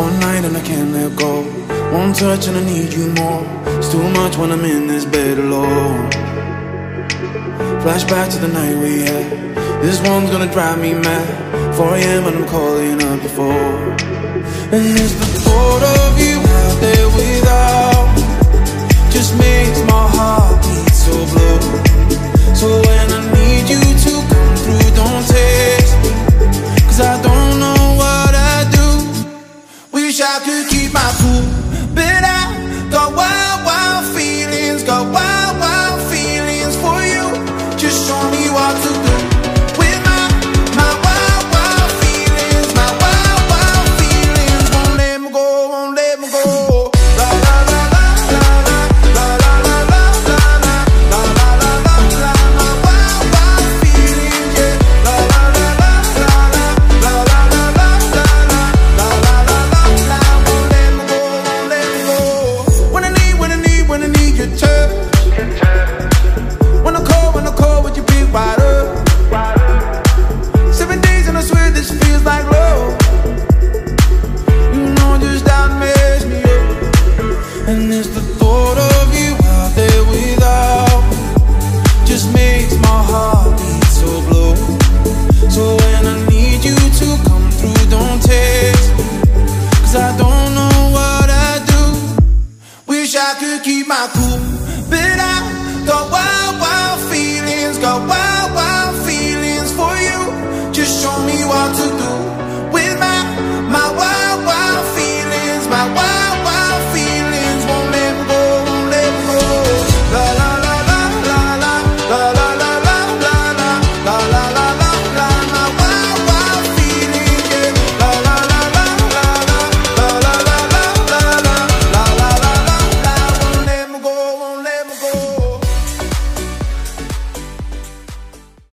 One night and I can't let go. One touch and I need you more. It's too much when I'm in this bed alone. Flashback to the night we had. This one's gonna drive me mad. 4 a.m. and I'm calling up before. And wish I could keep my cool, but I got wild, wild feelings, got wild, wild feelings for you. Just show me what to do. I could keep my cool, but I